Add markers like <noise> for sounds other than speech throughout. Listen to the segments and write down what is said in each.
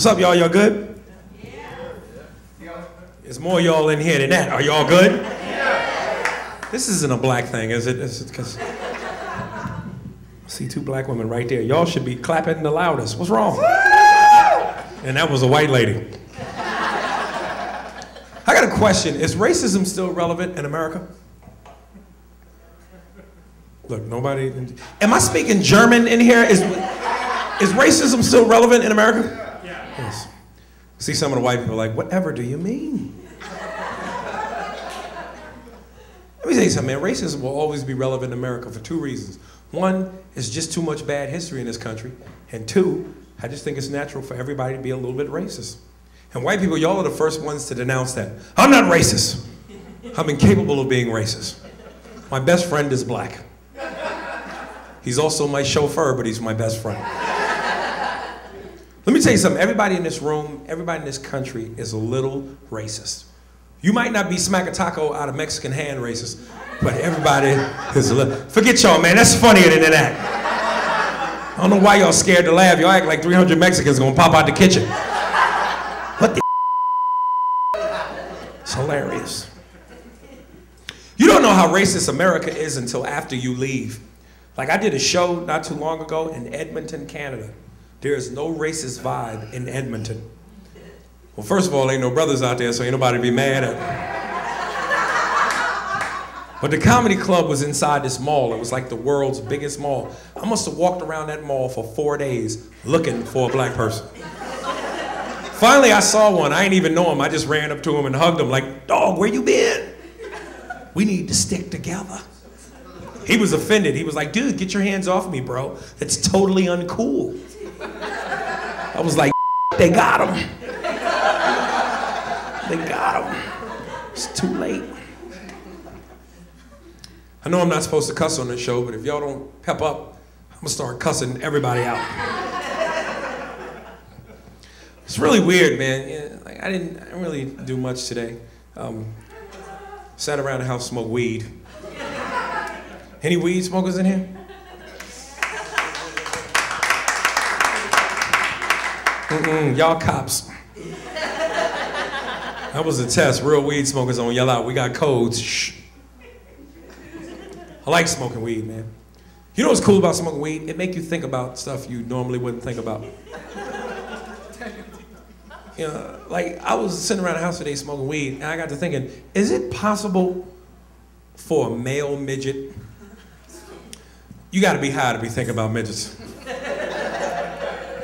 What's up, y'all? Y'all good? There's more y'all in here than that. Are y'all good? This isn't a black thing, is it? Is it 'cause- I see two black women right there. Y'all should be clapping the loudest. What's wrong? And that was a white lady. I got a question. Is racism still relevant in America? Look, nobody. Am I speaking German in here? Is, is racism still relevant in America? See some of the white people like, whatever do you mean? Let me tell you something, man. Racism will always be relevant in America for two reasons. One, it's just too much bad history in this country. And two, I just think it's natural for everybody to be a little bit racist. And white people, y'all are the first ones to denounce that. I'm not racist. I'm incapable of being racist. My best friend is black. He's also my chauffeur, but he's my best friend. Let me tell you something. Everybody in this room, everybody in this country is a little racist. You might not be smack a taco out of Mexican hand racist, but everybody is a little. Forget y'all, man. That's funnier than that. I don't know why y'all scared to laugh. Y'all act like 300 Mexicans gonna pop out the kitchen. What the? It's hilarious. You don't know how racist America is until after you leave. Like I did a show not too long ago in Edmonton, Canada. There is no racist vibe in Edmonton. Well, first of all, ain't no brothers out there, so ain't nobody be mad at me. But the comedy club was inside this mall. It was like the world's biggest mall. I must have walked around that mall for four days looking for a black person. Finally, I saw one. I ain't even know him. I just ran up to him and hugged him, like, dog, where you been? We need to stick together. He was offended. He was like, dude, get your hands off me, bro. That's totally uncool. I was like, they got him. They got him. It's too late. I know I'm not supposed to cuss on this show, but if y'all don't pep up, I'm gonna start cussing everybody out. It's really weird, man. Yeah, like I didn't, I didn't really do much today. Um, sat around the house, smoked weed. Any weed smokers in here? Mm-mm, y'all cops. That was a test. Real weed smokers don't yell out. We got codes. Shh. I like smoking weed, man. You know what's cool about smoking weed? It make you think about stuff you normally wouldn't think about. You know, like I was sitting around the house today smoking weed, and I got to thinking, is it possible for a male midget? You got to be high to be thinking about midgets.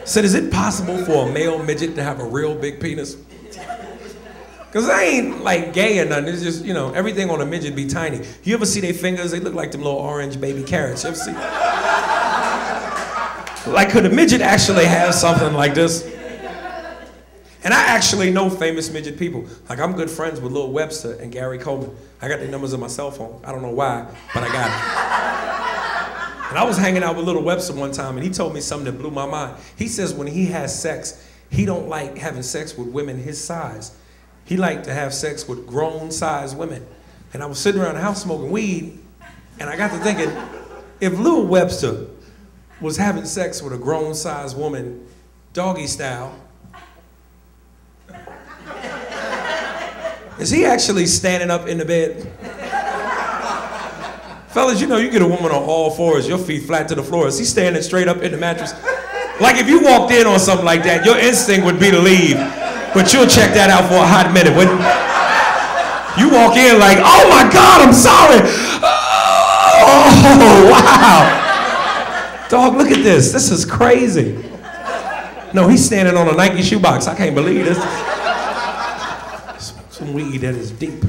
Said, is it possible for a male midget to have a real big penis? Cause I ain't like gay or nothing. It's just you know everything on a midget be tiny. You ever see their fingers? They look like them little orange baby carrots. You ever see? like could a midget actually have something like this? And I actually know famous midget people. Like I'm good friends with Lil Webster and Gary Coleman. I got their numbers on my cell phone. I don't know why, but I got it. And I was hanging out with Little Webster one time, and he told me something that blew my mind. He says when he has sex, he don't like having sex with women his size. He liked to have sex with grown-sized women. And I was sitting around the house smoking weed, and I got to thinking, if Little Webster was having sex with a grown-sized woman, doggy style, is he actually standing up in the bed? Fellas, you know you get a woman on all fours, your feet flat to the floor. Is he standing straight up in the mattress? Like if you walked in on something like that, your instinct would be to leave. But you'll check that out for a hot minute, you? You walk in like, oh my God, I'm sorry. Oh, <laughs> wow. Dog, look at this. This is crazy. No, he's standing on a Nike shoebox. I can't believe this. Some weed that is deep.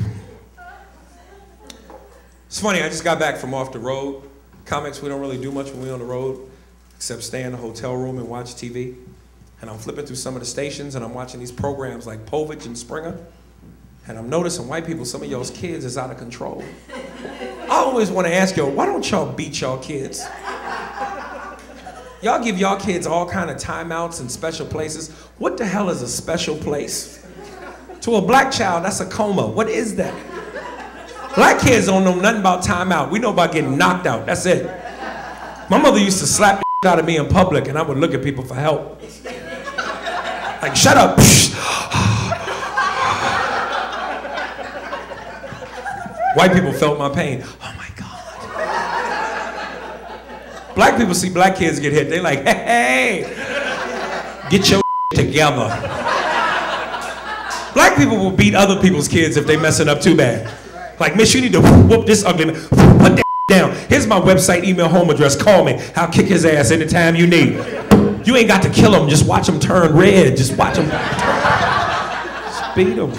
It's funny, I just got back from off the road. Comics, we don't really do much when we're on the road, except stay in a hotel room and watch TV. And I'm flipping through some of the stations and I'm watching these programs like Povich and Springer. And I'm noticing white people, some of y'all's kids is out of control. I always want to ask y'all, why don't y'all beat y'all kids? Y'all give y'all kids all kind of timeouts and special places. What the hell is a special place? To a black child, that's a coma. What is that? Black kids don't know nothing about timeout. We know about getting knocked out. That's it. My mother used to slap the out of me in public, and I would look at people for help. Like, shut up. White people felt my pain. Oh my God. Black people see black kids get hit. They're like, hey, hey, get your <laughs> together. Black people will beat other people's kids if they messing up too bad. Like, miss, you need to whoop this ugly man. Put that <laughs> down. Here's my website, email, home address. Call me. I'll kick his ass anytime you need. You ain't got to kill him. Just watch him turn red. Just watch him. Beat him.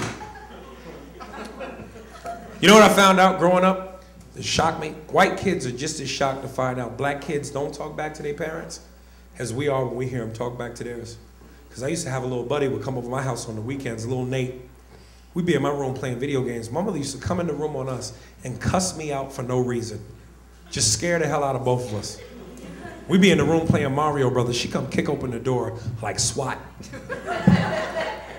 You know what I found out growing up? It shocked me. White kids are just as shocked to find out black kids don't talk back to their parents as we are when we hear them talk back to theirs. Because I used to have a little buddy would come over my house on the weekends, little Nate. We'd be in my room playing video games. My mother used to come in the room on us and cuss me out for no reason. Just scare the hell out of both of us. We'd be in the room playing Mario Brothers. She come kick open the door like SWAT.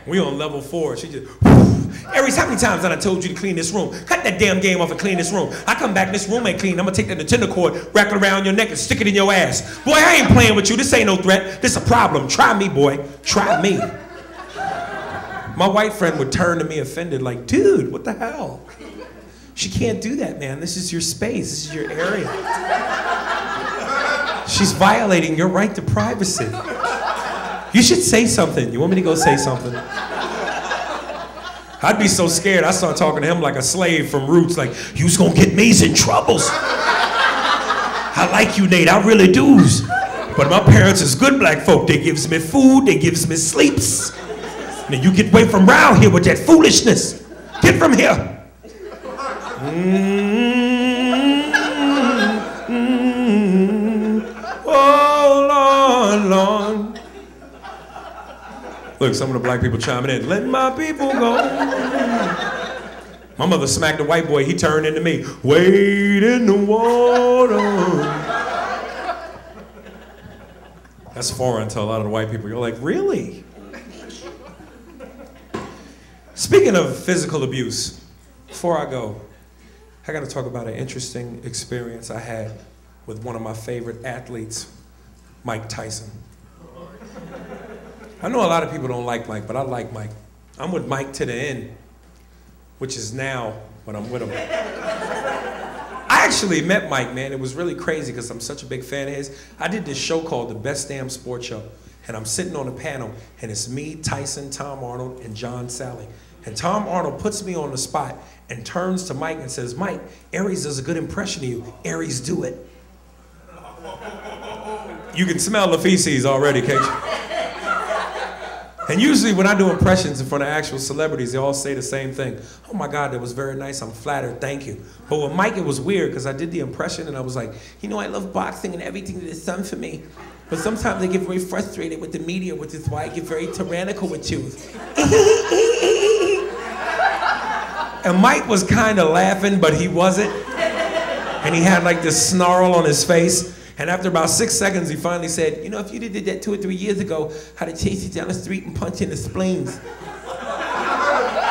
We on level four. She just, <sighs> Aries, how many times have I told you to clean this room? Cut that damn game off and clean this room. I come back, this room ain't clean. I'm gonna take the Nintendo cord, wrap it around your neck, and stick it in your ass. Boy, I ain't playing with you. This ain't no threat. This a problem. Try me, boy. Try me. My white friend would turn to me offended, like, dude, what the hell? She can't do that, man. This is your space. This is your area. She's violating your right to privacy. You should say something. You want me to go say something? I'd be so scared. I start talking to him like a slave from Roots, like, you's gonna get me in troubles. I like you, Nate. I really do. But my parents is good black folk. They gives me food. They gives me sleeps. Now you get away from round here with that foolishness. Get from here. Mm-hmm. Oh, Lord, Lord. Look, some of the black people chiming in. Let my people go. My mother smacked a white boy. He turned into me. Wade in the water. That's foreign to a lot of the white people. You're like, really? Speaking of physical abuse, before I go, I got to talk about an interesting experience I had with one of my favorite athletes, Mike Tyson. I know a lot of people don't like Mike, but I like Mike. I'm with Mike to the end, which is now when I'm with him. I actually met Mike, man. It was really crazy because I'm such a big fan of his. I did this show called The Best Damn Sports Show, and I'm sitting on a panel, and it's me, Tyson, Tom Arnold, and John Salley. And Tom Arnold puts me on the spot and turns to Mike and says, Mike, Aries does a good impression of you. Aries, do it. You can smell the feces already, can't you? And usually when I do impressions in front of actual celebrities, they all say the same thing. Oh my God, that was very nice. I'm flattered. Thank you. But with Mike, it was weird because I did the impression and I was like, you know, I love boxing and everything that it's done for me. But sometimes I get very frustrated with the media, which is why I get very tyrannical with you. <laughs> and Mike was kind of laughing, but he wasn't. And he had like this snarl on his face. And after about six seconds, he finally said, You know, if you did that two or three years ago, I'd have chased you down the street and punched you in the spleens.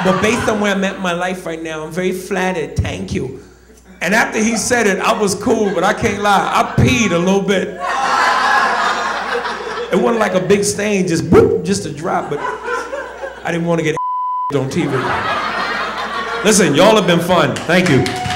but based on where I'm at in my life right now, I'm very flattered. Thank you. And after he said it, I was cool, but I can't lie. I peed a little bit. It wasn't like a big stain, just just a drop, but I didn't want to get <laughs> on TV. Listen, y'all have been fun. Thank you.